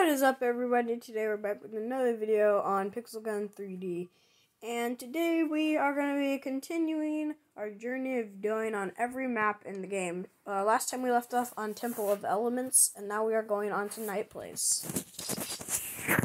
What is up everybody? Today we're back with another video on Pixel Gun 3D. And today we are going to be continuing our journey of doing on every map in the game. Uh, last time we left off on Temple of Elements, and now we are going on to Night Place.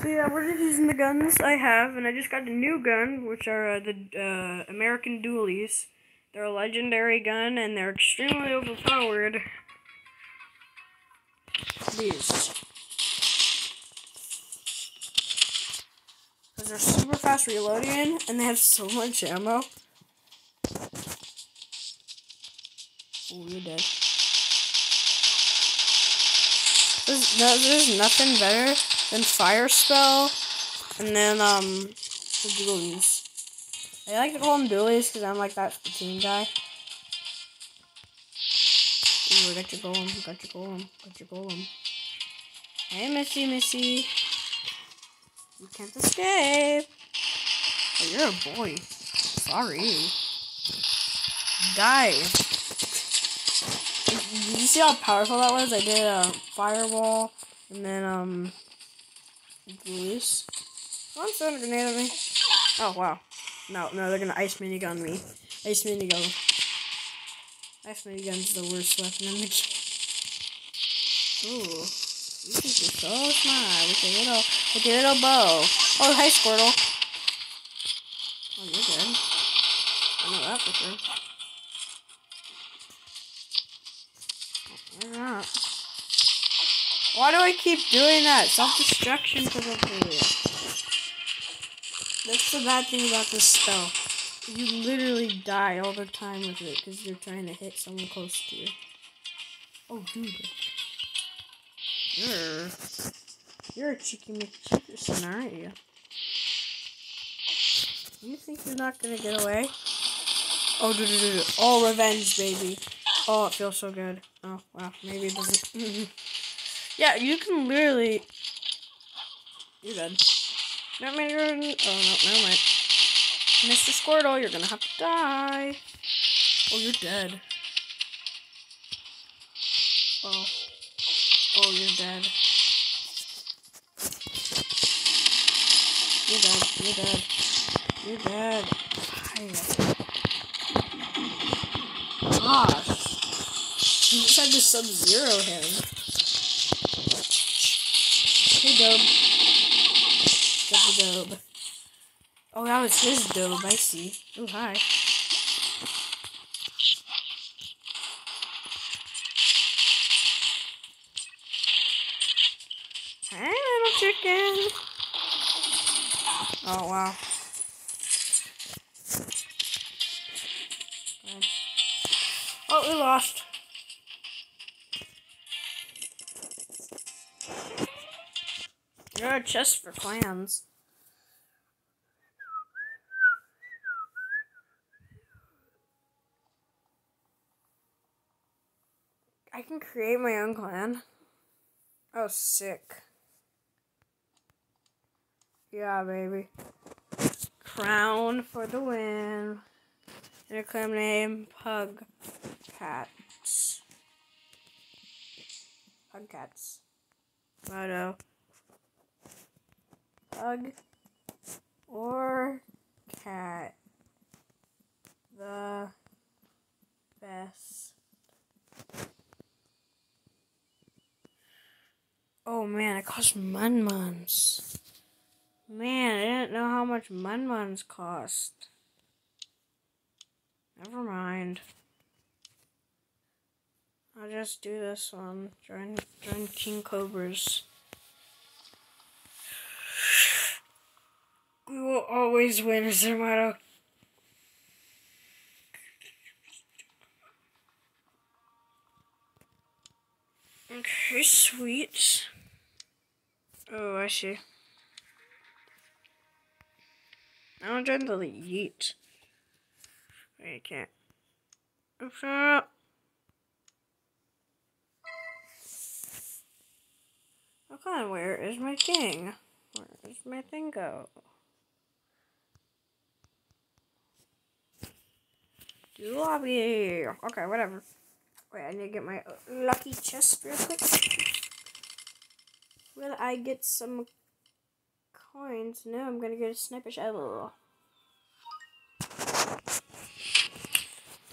So yeah, we're just using the guns I have, and I just got a new gun, which are uh, the uh, American Dualies. They're a legendary gun, and they're extremely overpowered. These. Because they're super fast reloading, and they have so much ammo. Oh, you're dead. There's, no, there's nothing better than Fire Spell, and then, um, the Dualies. I like to call them Dualies because I'm like that Splatoon guy. Ooh, I got your golem, got your golem, got your golem. Hey, Missy, Missy. Can't escape. Oh, you're a boy. Sorry. Die. Did you see how powerful that was? I did a fireball and then, um, Goose. Someone's throwing a grenade at me. Oh, wow. No, no, they're gonna ice minigun me. Ice minigun. Ice minigun's the worst weapon in the game. Ooh. You think you're so smart with your little, your little bow. Oh, hi, Squirtle. Oh, you're good. I know that for sure. Why do I keep doing that? Self-destruction for the video. That's the bad thing about this spell. You literally die all the time with it because you're trying to hit someone close to you. Oh, dude. You're, you're a cheeky McChickerson, aren't you? You think you're not gonna get away? Oh, dude, dude, dude. Oh, revenge, baby. Oh, it feels so good. Oh, wow. Maybe it doesn't. Yeah, you can literally. You're dead. No, man, you're. Oh, no, never mind. Mr. Squirtle, you're gonna have to die. Oh, you're dead. Oh. Oh, you're dead. You're dead. You're dead. Dead. Gosh. You just had to sub-zero him. Hey, Dobe. Got the Dobe. Oh, that was his Dobe, I see. Oh, hi. Hey, little chicken. Oh, wow. Oh, we lost. You're a chest for clans. I can create my own clan. Oh, sick. Yeah, baby. Crown for the win. Clan name, Pug Cats. Pug Cats. Motto pug or cat the best? Oh man, it costs Mun-Muns. Man, I didn't know how much Mun-Muns cost. Never mind. I'll just do this one. Join, join King Cobras. We will always win is their motto. Okay, sweet. Oh, I see. I'm trying to yeet. Wait, I can't. Oops, uh, up. Okay, where is my king? Where does my thing go? Lobby. Okay, whatever. Wait, I need to get my lucky chest real quick. Will I get some coins? No, I'm gonna get a sniper shell. Oh.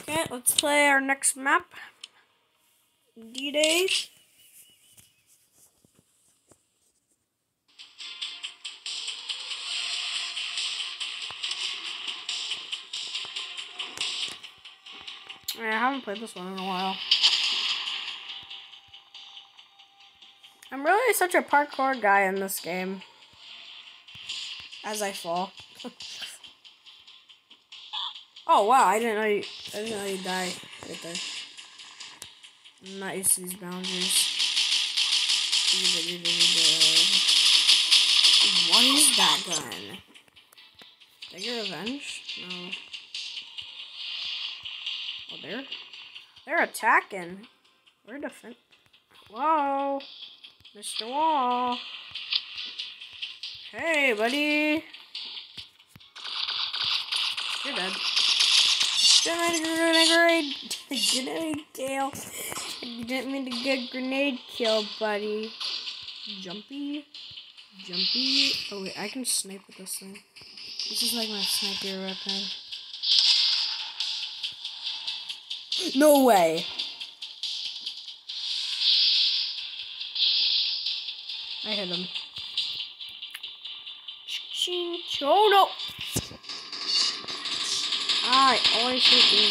Okay, let's play our next map. D-Day. I haven't played this one in a while. I'm really such a parkour guy in this game. As I fall. oh wow, I didn't know you I didn't know you die right there. I'm not used to these boundaries. What is that gun? Did revenge? No. Oh, they're they're attacking. We're defend. Whoa, Mr. Wall. Hey, buddy. You're dead. Grenade, grenade kill. Didn't mean to get grenade kill, buddy. Jumpy, jumpy. Oh wait, I can snipe with this thing. This is like my sniper weapon. No way. I hit him. Oh no! I always that.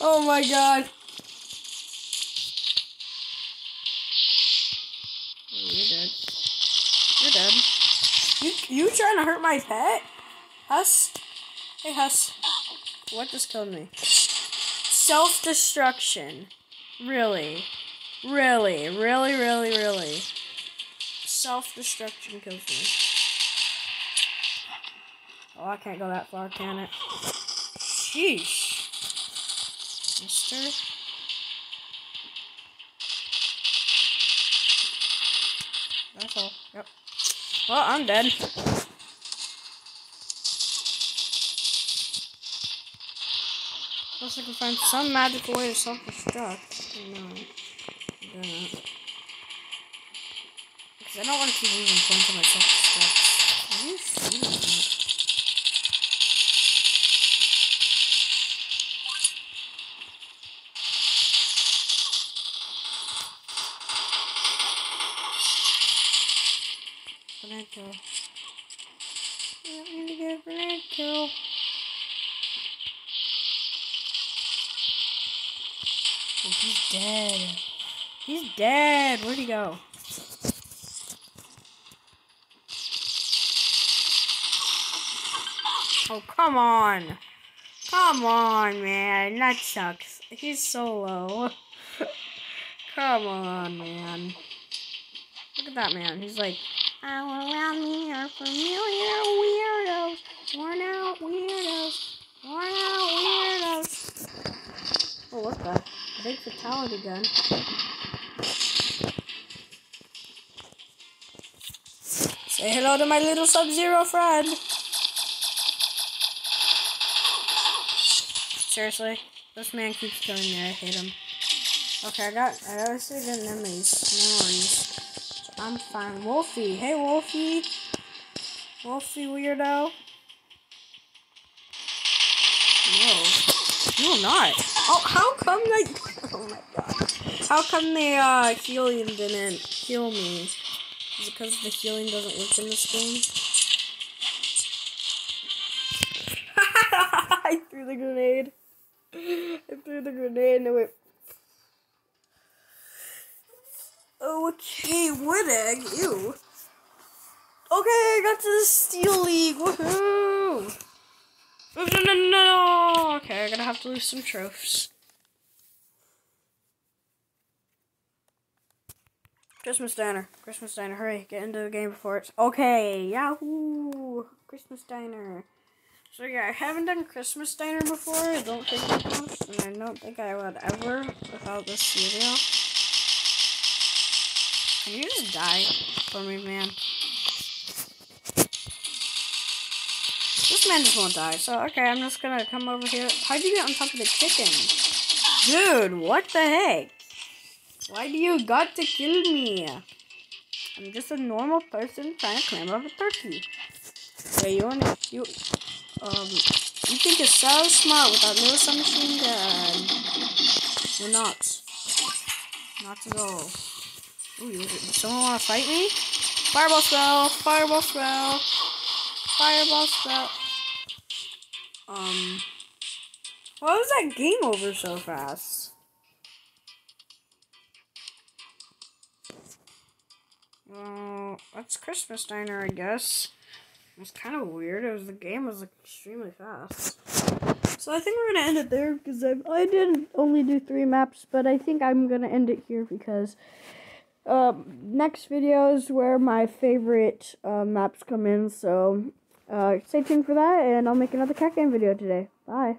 Oh my god. Oh, you're dead. You're dead. You, you trying to hurt my pet? Huss? Hey, Huss. What just killed me? Self-destruction. Really? Really? Really, really, really? Self-destruction kills me. Oh, I can't go that far, can it? Sheesh. Mister? That's all. Yep. Well, I'm dead. Unless I can find some magical way to self-destruct. Because I don't want to keep losing points on my self-destruct. Are you shooting at? Grenade kill. I need to get he's dead. He's dead. Where'd he go? Oh, come on. Come on, man. That sucks. He's so low. come on, man. Look at that man. He's like, all around me are familiar weirdos. Worn out weirdos. Worn out weirdos. Oh, what the? Big fatality gun. Say hello to my little Sub-Zero friend. Seriously, this man keeps killing me. I hate him. Okay, I got. I got obviously got enemies. No worries. I'm fine. Wolfie. Hey, Wolfie. Wolfie weirdo. No. No, not. Oh, how come they... Oh my god. How come the uh, healing didn't heal me? Because the healing doesn't work in this game? I threw the grenade. I threw the grenade and it went Okay, wood egg. Ew. Okay, I got to the Steel League. Woohoo! No, no, no, no. Okay, I'm gonna have to lose some trophies. Christmas Diner. Christmas Diner. Hurry, get into the game before it's... Okay, Yahoo! Christmas Diner. So yeah, I haven't done Christmas Diner before. I don't think I have, and I don't think I would ever without this video. Can you just die for me, man? This man just won't die. So, okay, I'm just gonna come over here. How'd you get on top of the chicken? Dude, what the heck? Why do you got to kill me? I'm just a normal person trying to climb up a turkey. Hey, you wanna you um you think you're so smart with that little submachine gun? You're not. Not at all. Ooh, does someone wanna fight me? Fireball spell, fireball spell, fireball spell. Um why was that game over so fast? Well, that's Christmas Diner, I guess. It's kind of weird. It was the game was like, extremely fast. So I think we're gonna end it there because I I did only do three maps, but I think I'm gonna end it here because um, next video is where my favorite uh, maps come in. So uh, stay tuned for that, and I'll make another cat game video today. Bye.